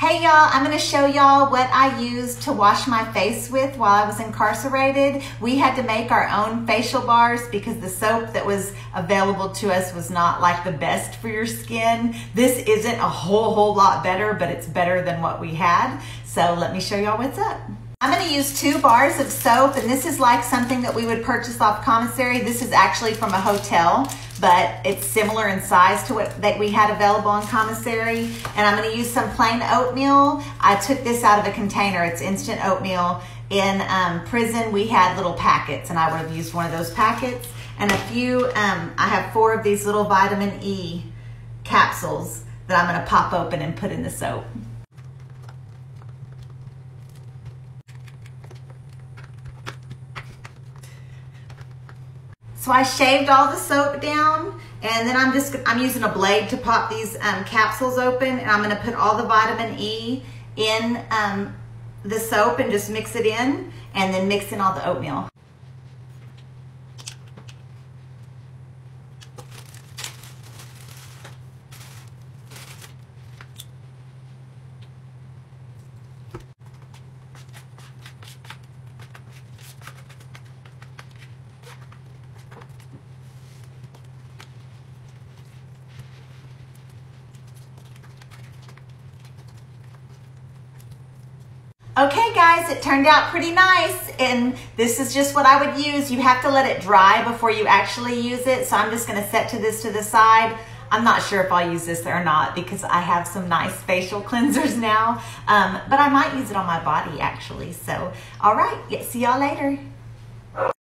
Hey y'all, I'm gonna show y'all what I used to wash my face with while I was incarcerated. We had to make our own facial bars because the soap that was available to us was not like the best for your skin. This isn't a whole, whole lot better, but it's better than what we had. So let me show y'all what's up. I'm gonna use two bars of soap and this is like something that we would purchase off commissary. This is actually from a hotel, but it's similar in size to what that we had available on commissary. And I'm gonna use some plain oatmeal. I took this out of a container. It's instant oatmeal. In um, prison, we had little packets and I would have used one of those packets. And a few, um, I have four of these little vitamin E capsules that I'm gonna pop open and put in the soap. So I shaved all the soap down and then I'm just, I'm using a blade to pop these um, capsules open and I'm gonna put all the vitamin E in um, the soap and just mix it in and then mix in all the oatmeal. Okay guys, it turned out pretty nice and this is just what I would use. You have to let it dry before you actually use it. So I'm just gonna set to this to the side. I'm not sure if I'll use this or not because I have some nice facial cleansers now, um, but I might use it on my body actually. So, all right, see y'all later.